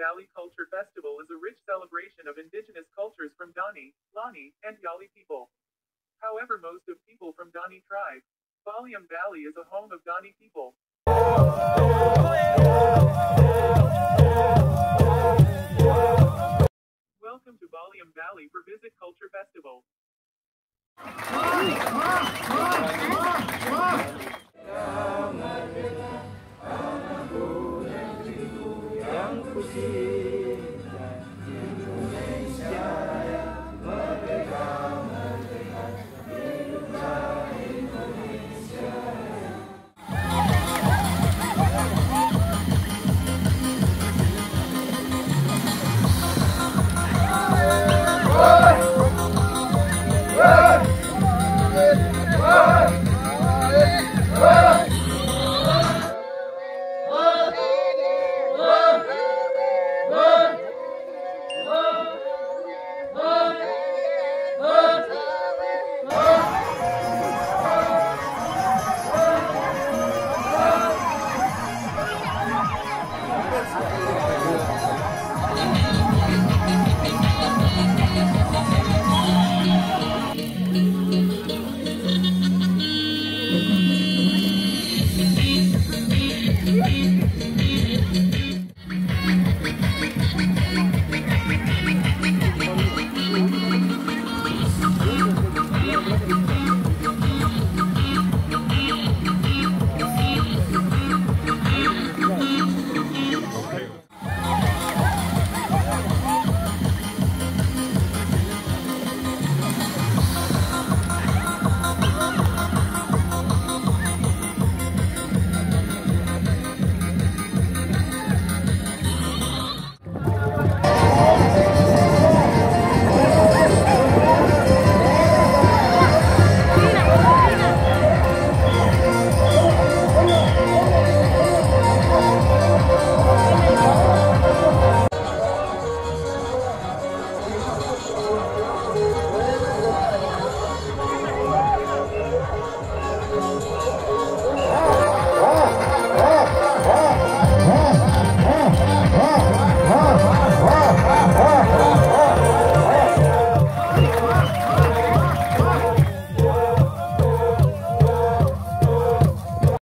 Valley Culture Festival is a rich celebration of indigenous cultures from Dani, Lani, and Yali people. However most of people from Dani tribe, Baliem Valley is a home of Dani people. Welcome to Baliem Valley for Visit Culture Festival.